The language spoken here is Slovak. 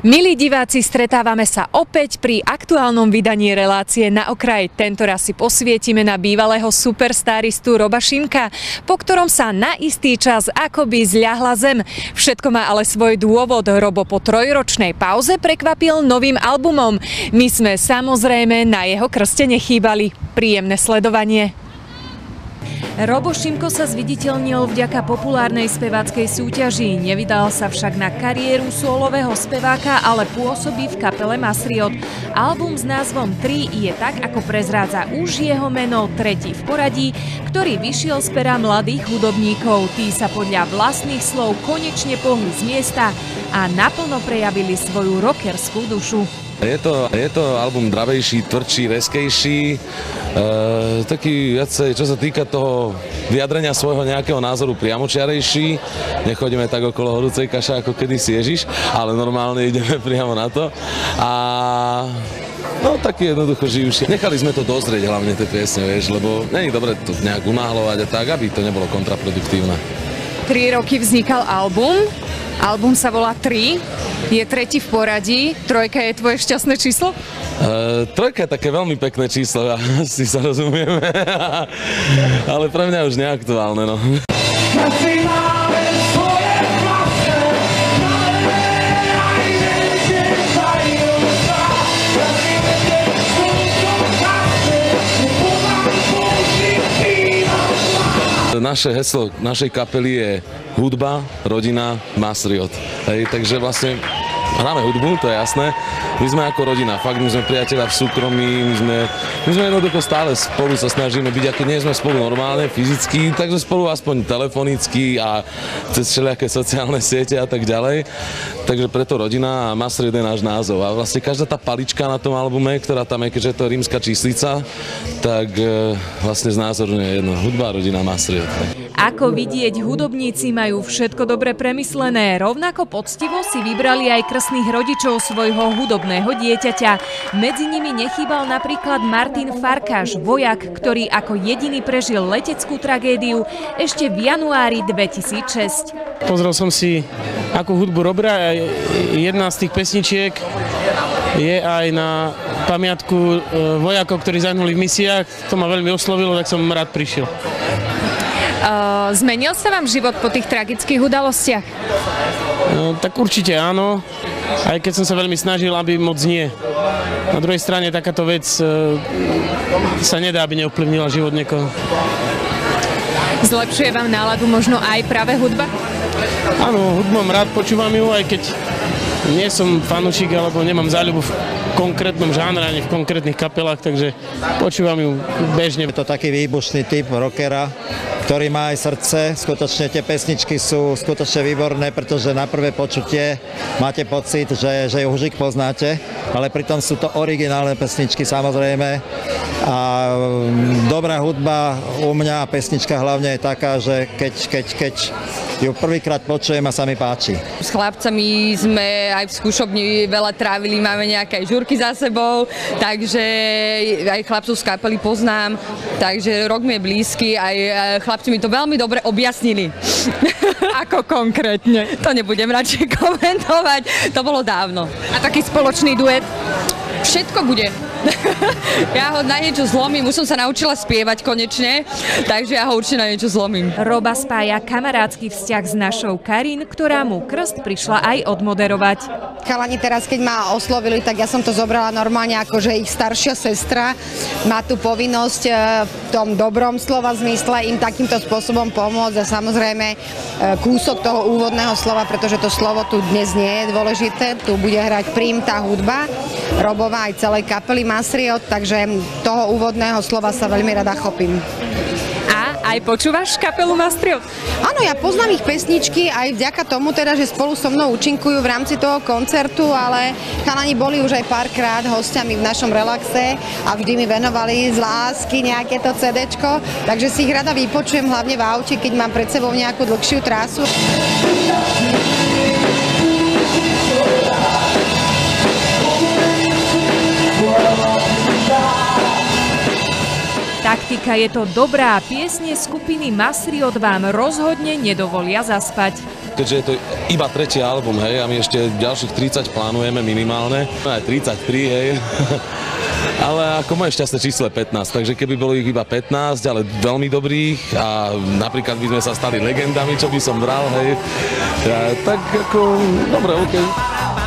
Milí diváci, stretávame sa opäť pri aktuálnom vydaní relácie na okraj. Tento raz si posvietime na bývalého superstaristu Roba Šimka, po ktorom sa na istý čas akoby zľahla zem. Všetko má ale svoj dôvod. Robo po trojročnej pauze prekvapil novým albumom. My sme samozrejme na jeho krste nechýbali. Príjemné sledovanie. Robo Šimko sa zviditeľnil vďaka populárnej speváckej súťaži. Nevydal sa však na kariéru solového speváka, ale pôsobí v kapele Masriot. Album s názvom 3 je tak, ako prezrádza už jeho meno, tretí v poradí, ktorý vyšiel z pera mladých hudobníkov. Tí sa podľa vlastných slov konečne pohli z miesta a naplno prejavili svoju rockerskú dušu. Je to, je to album dravejší, tvrdší, reskejší, e, taký viacej, čo sa týka toho vyjadrenia svojho nejakého názoru priamočiarejší. Nechodíme tak okolo horúcej kaša, ako kedysi Ježiš, ale normálne ideme priamo na to. A No taký jednoducho žijúši. Nechali sme to dozrieť hlavne tie piesne, vieš, lebo není dobre to nejak unáhľovať a tak, aby to nebolo kontraproduktívne. Tri roky vznikal album, album sa volá 3, je tretí v poradí, trojka je tvoje šťastné číslo? Uh, trojka je také veľmi pekné číslo, asi sa rozumieme, ale pre mňa už neaktuálne, no. Naše heslo našej kapely je hudba, rodina, Masriot. Hej, takže vlastne hráme hudbu, to je jasné. My sme ako rodina, fakt my sme priateľa v súkromí, my sme, my sme jednoducho stále spolu sa snažíme byť, ako nie sme spolu normálne, fyzicky, takže spolu aspoň telefonicky a cez všelijaké sociálne siete a tak ďalej. Takže preto rodina a Masrid je náš názov. A vlastne každá tá palička na tom albume, ktorá tam je, keďže to je rímska číslica, tak e, vlastne znázorňuje jedno, hudba, rodina, Masrid. Ako vidieť, hudobníci majú všetko dobre premyslené. Rovnako poctivo si vybrali aj krstných rodičov svojho hudobného dieťaťa. Medzi nimi nechýbal napríklad Martin Farkáš, vojak, ktorý ako jediný prežil leteckú tragédiu ešte v januári 2006. Pozrel som si, akú hudbu robia. Jedna z tých pesničiek je aj na pamiatku e, vojakov, ktorí zahynuli v misiách. To ma veľmi oslovilo, tak som rád prišiel. Uh, zmenil sa vám život po tých tragických udalostiach? No, tak určite áno, aj keď som sa veľmi snažil, aby moc nie. Na druhej strane takáto vec uh, sa nedá, aby neovplyvnila život niekoho. Zlepšuje vám náladu možno aj práve hudba? Áno, hudbu mám rád, počúvam ju, aj keď nie som fanúšik alebo nemám záľubu v konkrétnom žánre ani v konkrétnych kapelách, takže počúvam ju bežne. Je to taký výbušný typ rockera, ktorý má aj srdce. Skutočne tie pesničky sú skutočne výborné, pretože na prvé počutie máte pocit, že, že ju už poznáte, ale pritom sú to originálne pesničky samozrejme. A mm, dobrá hudba u mňa a pesnička hlavne je taká, že keď, keď, keď ju prvýkrát počujem a sa mi páči. S chlapcami sme aj v skúšobni veľa trávili, máme nejaké žurky za sebou, takže aj chlapcov z kapely poznám, takže rok mi je blízky, aj chlapci chlapci mi to veľmi dobre objasnili. Ako konkrétne? To nebudem radšej komentovať, to bolo dávno. A taký spoločný duet? Všetko bude. ja ho na niečo zlomím, už som sa naučila spievať konečne, takže ja ho určite na niečo zlomím. Roba spája kamarátsky vzťah s našou Karin, ktorá mu krst prišla aj odmoderovať. Chalani teraz, keď ma oslovili, tak ja som to zobrala normálne ako, že ich staršia sestra má tu povinnosť e, v tom dobrom slova zmysle im takýmto spôsobom pomôcť a samozrejme e, kúsok toho úvodného slova, pretože to slovo tu dnes nie je dôležité, tu bude hrať prím tá hudba, Robová aj celej kapely Masriot, takže toho úvodného slova sa veľmi rada chopím. A aj počúvaš kapelu Mastriot? Áno, ja poznám ich pesničky aj vďaka tomu teda, že spolu so mnou účinkujú v rámci toho koncertu, ale chalani boli už aj párkrát hostiami v našom relaxe a vždy mi venovali z lásky nejaké to CDčko, takže si ich rada vypočujem hlavne v aute, keď mám pred sebou nejakú dlhšiu trasu. Monika, je to dobrá. Piesne skupiny Masriot vám rozhodne nedovolia zaspať. Keďže je to iba tretí album, hej, a my ešte ďalších 30 plánujeme minimálne, no aj 33, hej. Ale ako moje šťastné číslo je 15, takže keby bolo ich iba 15, ale veľmi dobrých a napríklad by sme sa stali legendami, čo by som bral, hej, ja, tak ako, dobre, okej. Okay.